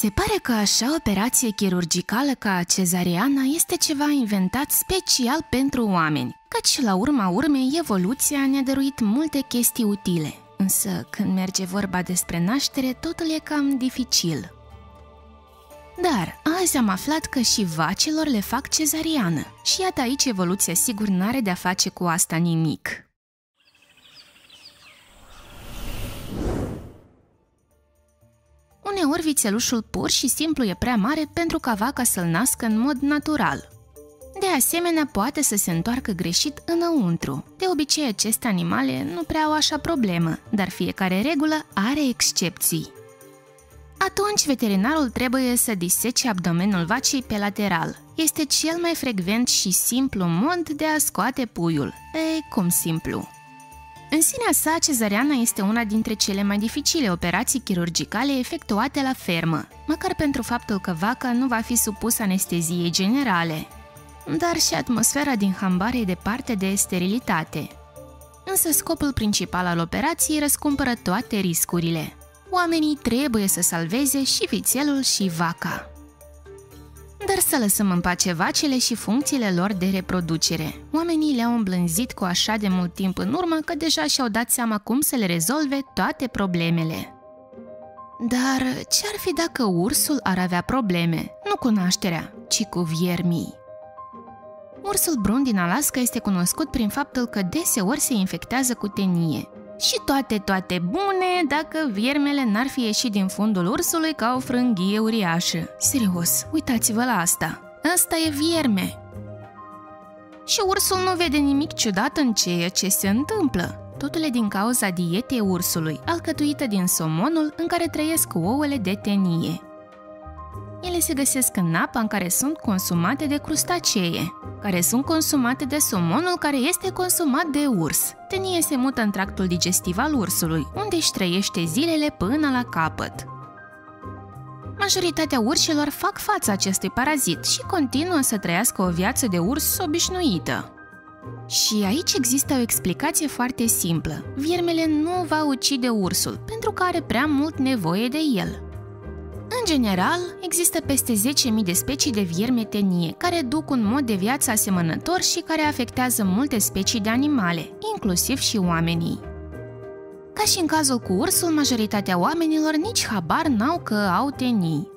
Se pare că așa operație chirurgicală ca cezariana este ceva inventat special pentru oameni, căci la urma urmei evoluția ne-a dăruit multe chestii utile. Însă când merge vorba despre naștere, totul e cam dificil. Dar azi am aflat că și vacilor le fac cezariană și iată aici evoluția sigur n-are de-a face cu asta nimic. Uneori vițelușul pur și simplu e prea mare pentru ca vaca să-l nască în mod natural. De asemenea, poate să se întoarcă greșit înăuntru. De obicei, aceste animale nu prea au așa problemă, dar fiecare regulă are excepții. Atunci, veterinarul trebuie să disece abdomenul vacii pe lateral. Este cel mai frecvent și simplu mod de a scoate puiul. E, cum simplu? În sinea sa, cezariana este una dintre cele mai dificile operații chirurgicale efectuate la fermă, măcar pentru faptul că vaca nu va fi supusă anesteziei generale. Dar și atmosfera din hambar e departe de sterilitate. Însă scopul principal al operației răscumpără toate riscurile. Oamenii trebuie să salveze și vițelul și vaca. Dar să lăsăm în pace vacile și funcțiile lor de reproducere. Oamenii le-au îmblânzit cu așa de mult timp în urmă că deja și-au dat seama cum să le rezolve toate problemele. Dar ce-ar fi dacă ursul ar avea probleme? Nu cu nașterea, ci cu viermii. Ursul brun din Alaska este cunoscut prin faptul că deseori se infectează cu tenie. Și toate, toate bune dacă viermele n-ar fi ieșit din fundul ursului ca o frânghie uriașă. Serios, uitați-vă la asta. Asta e vierme. Și ursul nu vede nimic ciudat în ceea ce se întâmplă. Totul e din cauza dietei ursului, alcătuită din somonul în care trăiesc ouăle de tenie. Ele se găsesc în apa în care sunt consumate de crustacee, care sunt consumate de somonul care este consumat de urs. Tenie se mută în tractul digestiv al ursului, unde își trăiește zilele până la capăt. Majoritatea urșilor fac față acestui parazit și continuă să trăiască o viață de urs obișnuită. Și aici există o explicație foarte simplă. Viermele nu va ucide ursul, pentru că are prea mult nevoie de el. În general, există peste 10.000 de specii de vierme tenie, care duc un mod de viață asemănător și care afectează multe specii de animale, inclusiv și oamenii. Ca și în cazul cu ursul, majoritatea oamenilor nici habar n-au că au tenii.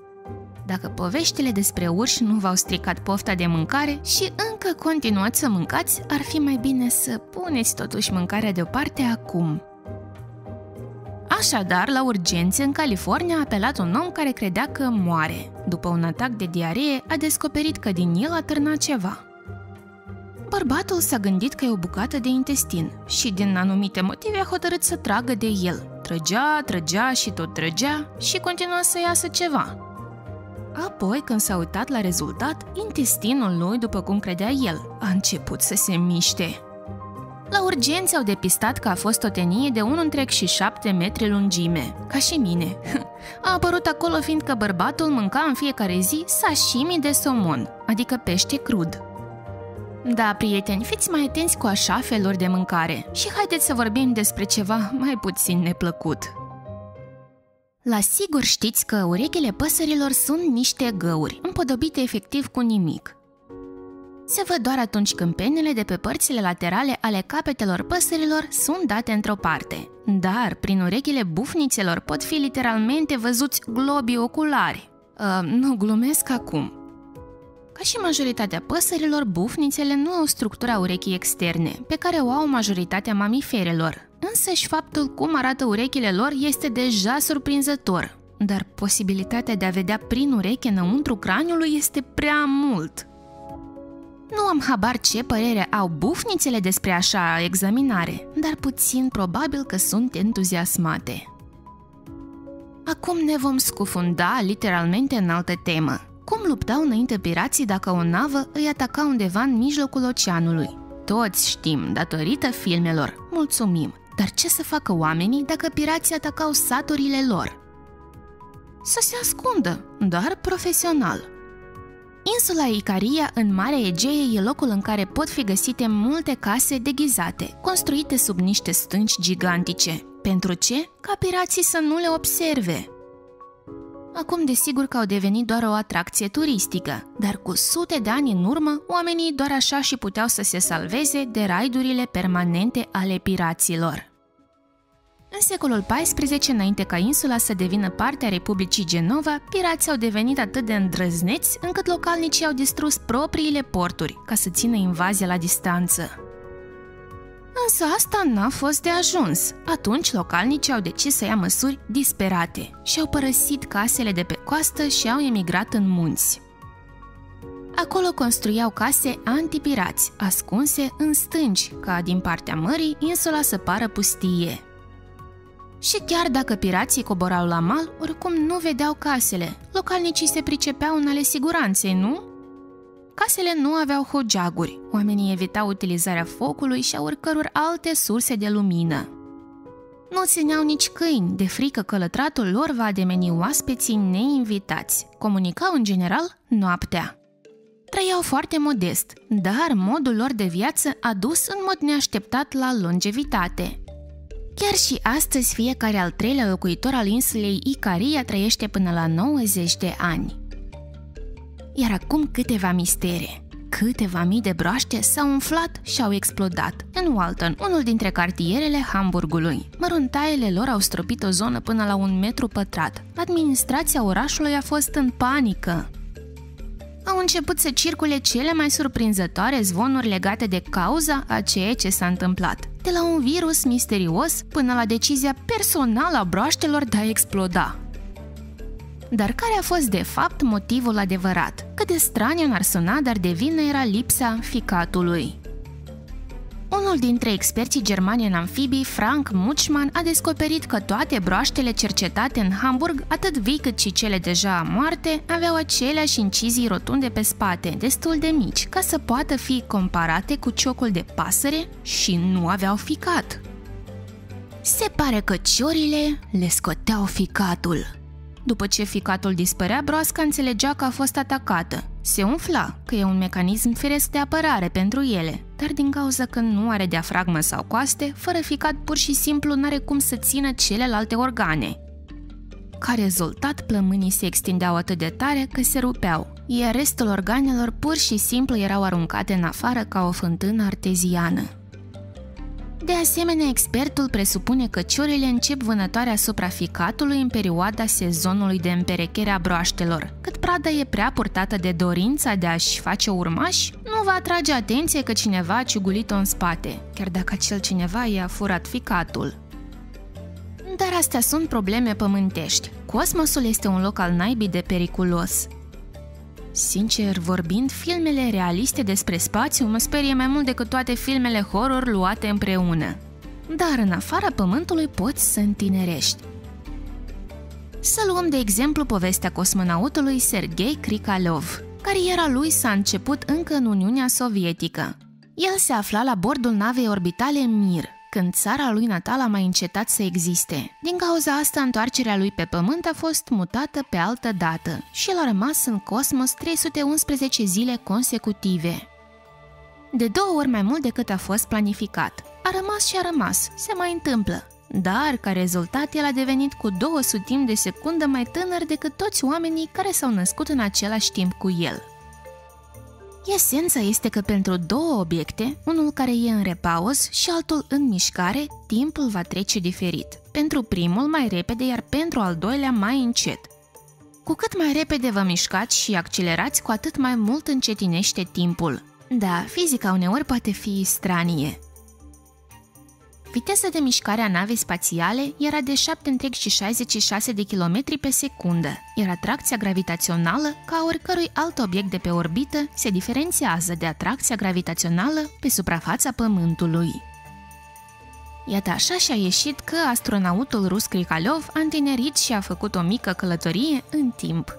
Dacă poveștile despre urși nu v-au stricat pofta de mâncare și încă continuați să mâncați, ar fi mai bine să puneți totuși mâncarea deoparte acum. Așadar, la urgențe, în California a apelat un om care credea că moare. După un atac de diaree, a descoperit că din el a târnat ceva. Bărbatul s-a gândit că e o bucată de intestin și, din anumite motive, a hotărât să tragă de el. Trăgea, trăgea și tot trăgea și continua să iasă ceva. Apoi, când s-a uitat la rezultat, intestinul lui, după cum credea el, a început să se miște. La urgențe au depistat că a fost o tenie de 1,7 metri lungime, ca și mine. A apărut acolo fiindcă bărbatul mânca în fiecare zi sashimi de somon, adică pește crud. Da, prieteni, fiți mai atenți cu așa feluri de mâncare și haideți să vorbim despre ceva mai puțin neplăcut. La sigur știți că urechile păsărilor sunt niște găuri, împodobite efectiv cu nimic se văd doar atunci când penele de pe părțile laterale ale capetelor păsărilor sunt date într-o parte. Dar, prin urechile bufnițelor pot fi literalmente văzuți globii oculari. Uh, nu glumesc acum. Ca și majoritatea păsărilor, bufnițele nu au structura urechii externe, pe care o au majoritatea mamiferelor. Însă și faptul cum arată urechile lor este deja surprinzător. Dar posibilitatea de a vedea prin ureche înăuntru craniului este prea mult. Nu am habar ce părere au bufnițele despre așa examinare, dar puțin probabil că sunt entuziasmate. Acum ne vom scufunda literalmente în altă temă. Cum luptau înainte pirații dacă o navă îi ataca undeva în mijlocul oceanului? Toți știm, datorită filmelor. Mulțumim! Dar ce să facă oamenii dacă pirații atacau saturile lor? Să se ascundă, dar profesional – Insula Icaria în Marea Egee e locul în care pot fi găsite multe case deghizate, construite sub niște stânci gigantice. Pentru ce? Ca pirații să nu le observe. Acum desigur că au devenit doar o atracție turistică, dar cu sute de ani în urmă, oamenii doar așa și puteau să se salveze de raidurile permanente ale piraților. În secolul XIV, înainte ca insula să devină parte a Republicii Genova, pirații au devenit atât de îndrăzneți încât localnicii au distrus propriile porturi ca să țină invazia la distanță. Însă asta n-a fost de ajuns. Atunci localnicii au decis să ia măsuri disperate și au părăsit casele de pe coastă și au emigrat în munți. Acolo construiau case antipirați, ascunse în stânci, ca din partea mării insula să pară pustie. Și chiar dacă pirații coborau la mal, oricum nu vedeau casele. Localnicii se pricepeau în ale siguranței, nu? Casele nu aveau hogeaguri, oamenii evitau utilizarea focului și a oricăror alte surse de lumină. Nu țineau nici câini, de frică că lătratul lor va ademeni oaspeții neinvitați. Comunicau în general noaptea. Trăiau foarte modest, dar modul lor de viață a dus în mod neașteptat la longevitate. Chiar și astăzi, fiecare al treilea locuitor al insulei Icaria trăiește până la 90 de ani. Iar acum câteva mistere. Câteva mii de broaște s-au umflat și au explodat în Walton, unul dintre cartierele Hamburgului. Măruntaiele lor au stropit o zonă până la un metru pătrat. Administrația orașului a fost în panică. Au început să circule cele mai surprinzătoare zvonuri legate de cauza a ceea ce s-a întâmplat. De la un virus misterios până la decizia personală a broaștelor de a exploda. Dar care a fost de fapt motivul adevărat? Cât de straniu n-ar suna, dar de vină era lipsa ficatului. Unul dintre experții germani în amfibii, Frank Muchman, a descoperit că toate broaștele cercetate în Hamburg, atât vii cât și cele deja moarte, aveau aceleași incizii rotunde pe spate, destul de mici, ca să poată fi comparate cu ciocul de pasăre și nu aveau ficat. Se pare că ciorile le scoteau ficatul. După ce ficatul dispărea, broasca înțelegea că a fost atacată. Se umfla, că e un mecanism firesc de apărare pentru ele, dar din cauza că nu are diafragmă sau coaste, fără ficat pur și simplu n-are cum să țină celelalte organe. Ca rezultat, plămânii se extindeau atât de tare că se rupeau, iar restul organelor pur și simplu erau aruncate în afară ca o fântână arteziană. De asemenea, expertul presupune că ciorile încep vânătoarea asupra ficatului în perioada sezonului de împerechere a broaștelor. Cât prada e prea purtată de dorința de a-și face urmași, nu va atrage atenție că cineva a ciugulit-o în spate, chiar dacă acel cineva i-a furat ficatul. Dar astea sunt probleme pământești. Cosmosul este un loc al naibii de periculos. Sincer vorbind, filmele realiste despre spațiu mă sperie mai mult decât toate filmele horror luate împreună. Dar în afara pământului poți să întinerești. Să luăm de exemplu povestea cosmonautului Sergei Krikalov. Cariera lui s-a început încă în Uniunea Sovietică. El se afla la bordul navei orbitale Mir, când țara lui natală a mai încetat să existe. Din cauza asta, întoarcerea lui pe pământ a fost mutată pe altă dată și el a rămas în cosmos 311 zile consecutive. De două ori mai mult decât a fost planificat. A rămas și a rămas, se mai întâmplă. Dar, ca rezultat, el a devenit cu 200 de secundă mai tânăr decât toți oamenii care s-au născut în același timp cu el. Esența este că pentru două obiecte, unul care e în repaus și altul în mișcare, timpul va trece diferit. Pentru primul mai repede, iar pentru al doilea mai încet. Cu cât mai repede vă mișcați și accelerați, cu atât mai mult încetinește timpul. Da, fizica uneori poate fi stranie. Viteza de mișcare a navei spațiale era de 7,66 de km pe secundă, iar atracția gravitațională, ca oricărui alt obiect de pe orbită, se diferențiază de atracția gravitațională pe suprafața Pământului. Iată așa și-a ieșit că astronautul rus Krikalev a întinerit și a făcut o mică călătorie în timp.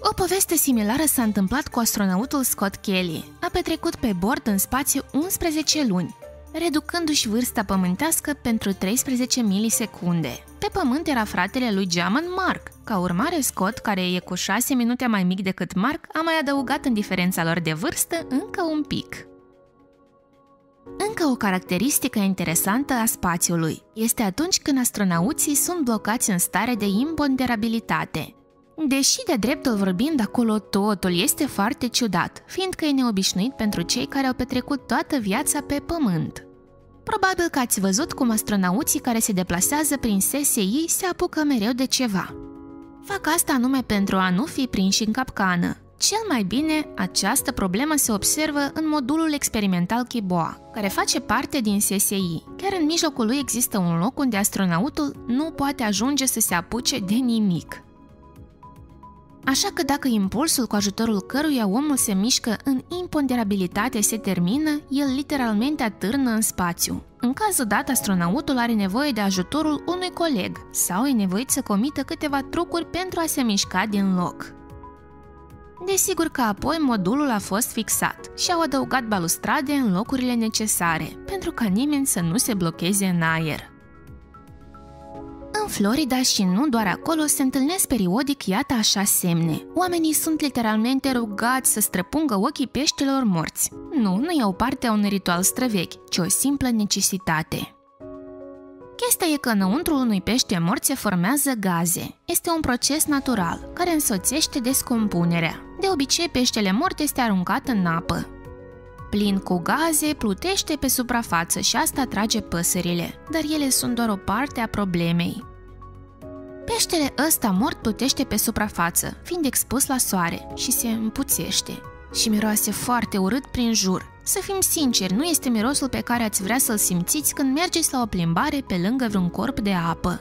O poveste similară s-a întâmplat cu astronautul Scott Kelly. A petrecut pe bord în spațiu 11 luni, reducându-și vârsta pământească pentru 13 milisecunde. Pe pământ era fratele lui Geamăn Mark. Ca urmare, Scott, care e cu 6 minute mai mic decât Mark, a mai adăugat în diferența lor de vârstă încă un pic. În Încă o caracteristică interesantă a spațiului este atunci când astronauții sunt blocați în stare de imponderabilitate. Deși de dreptul vorbind acolo totul este foarte ciudat, fiindcă e neobișnuit pentru cei care au petrecut toată viața pe Pământ. Probabil că ați văzut cum astronauții care se deplasează prin SSI se apucă mereu de ceva. Fac asta nume pentru a nu fi prinși în capcană. Cel mai bine, această problemă se observă în modulul experimental Kiboa, care face parte din SSI. Chiar în mijlocul lui există un loc unde astronautul nu poate ajunge să se apuce de nimic. Așa că dacă impulsul cu ajutorul căruia omul se mișcă în imponderabilitate se termină, el literalmente atârnă în spațiu. În cazul dat, astronautul are nevoie de ajutorul unui coleg sau e nevoit să comită câteva trucuri pentru a se mișca din loc. Desigur că apoi modulul a fost fixat și au adăugat balustrade în locurile necesare, pentru ca nimeni să nu se blocheze în aer. În Florida și nu doar acolo se întâlnesc periodic iată așa semne. Oamenii sunt literalmente rugați să străpungă ochii peștelor morți. Nu, nu iau parte a unui ritual străvechi, ci o simplă necesitate. Chestia e că înăuntru unui pește mort se formează gaze. Este un proces natural, care însoțește descompunerea. De obicei, peștele mort este aruncat în apă. Plin cu gaze, plutește pe suprafață și asta atrage păsările, dar ele sunt doar o parte a problemei. Peștele ăsta mort plutește pe suprafață, fiind expus la soare și se împuțește. Și miroase foarte urât prin jur. Să fim sinceri, nu este mirosul pe care ați vrea să-l simțiți când mergeți la o plimbare pe lângă vreun corp de apă.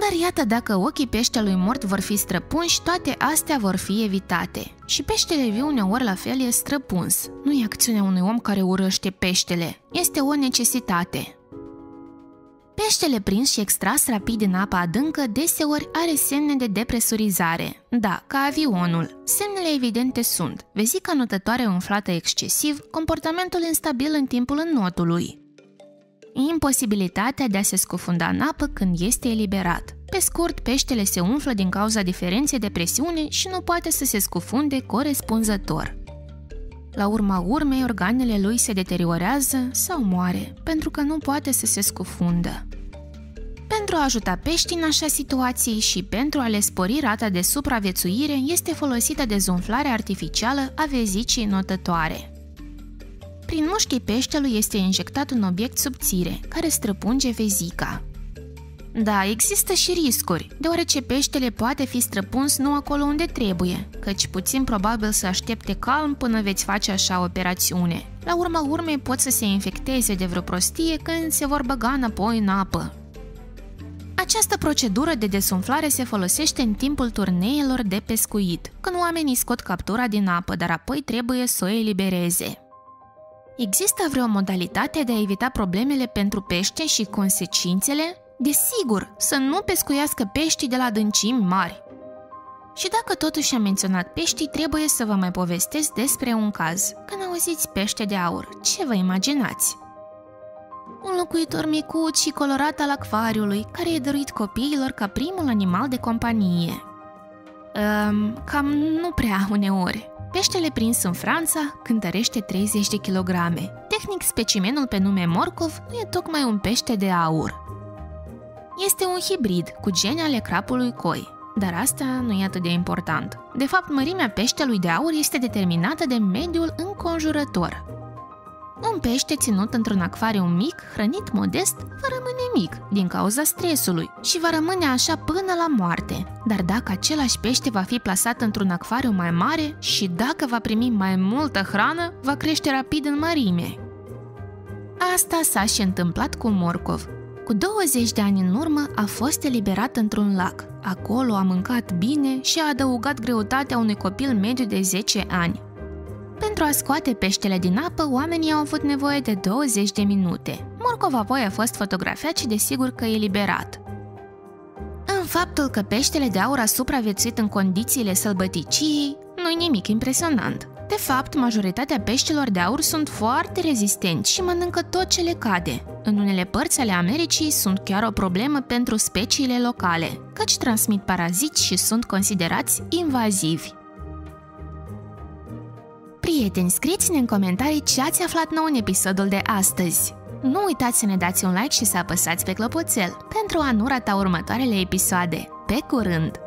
Dar iată dacă ochii peștelui mort vor fi străpunși, toate astea vor fi evitate. Și peștele viu uneori la fel e străpuns. Nu e acțiunea unui om care urăște peștele, este o necesitate. Peștele prins și extras rapid din apa adâncă deseori are semne de depresurizare. Da, ca avionul. Semnele evidente sunt vezica notătoare umflată excesiv, comportamentul instabil în timpul înnotului, imposibilitatea de a se scufunda în apă când este eliberat. Pe scurt, peștele se umflă din cauza diferenței de presiune și nu poate să se scufunde corespunzător. La urma urmei, organele lui se deteriorează sau moare, pentru că nu poate să se scufundă. Pentru a ajuta peștii în așa situații și pentru a le spori rata de supraviețuire, este folosită dezumflarea artificială a vezicii notătoare. Prin mușchii peștelui este injectat un obiect subțire, care străpunge vezica. Da, există și riscuri, deoarece peștele poate fi străpuns nu acolo unde trebuie, căci puțin probabil să aștepte calm până veți face așa operațiune. La urma urmei pot să se infecteze de vreo prostie când se vor băga înapoi în apă. Această procedură de desumflare se folosește în timpul turneelor de pescuit, când oamenii scot captura din apă, dar apoi trebuie să o elibereze. Există vreo modalitate de a evita problemele pentru pește și consecințele? Desigur, să nu pescuiască peștii de la dâncimi mari. Și dacă totuși am menționat peștii, trebuie să vă mai povestesc despre un caz. Când auziți pește de aur, ce vă imaginați? Un locuitor micuț și colorat al acvariului, care e dăruit copiilor ca primul animal de companie. Um, cam nu prea uneori. Peștele prins în Franța cântărește 30 de kilograme. Tehnic, specimenul pe nume Morcov nu e tocmai un pește de aur. Este un hibrid cu gene ale crapului coi, dar asta nu e atât de important. De fapt, mărimea peștelui de aur este determinată de mediul înconjurător. Un pește ținut într-un acvariu mic, hrănit modest, va rămâne mic din cauza stresului și va rămâne așa până la moarte. Dar dacă același pește va fi plasat într-un acvariu mai mare și dacă va primi mai multă hrană, va crește rapid în mărime. Asta s-a și întâmplat cu Morcov. Cu 20 de ani în urmă a fost eliberat într-un lac. Acolo a mâncat bine și a adăugat greutatea unui copil mediu de 10 ani. Pentru a scoate peștele din apă, oamenii au avut nevoie de 20 de minute. Morcov apoi a fost fotografiat și desigur că e liberat. În faptul că peștele de aur a supraviețuit în condițiile sălbăticiei, nu-i nimic impresionant. De fapt, majoritatea peștilor de aur sunt foarte rezistenți și mănâncă tot ce le cade. În unele părți ale Americii sunt chiar o problemă pentru speciile locale, căci transmit paraziți și sunt considerați invazivi. Prieteni, scrieți-ne în comentarii ce ați aflat nou în episodul de astăzi. Nu uitați să ne dați un like și să apăsați pe clopoțel pentru a nu rata următoarele episoade. Pe curând!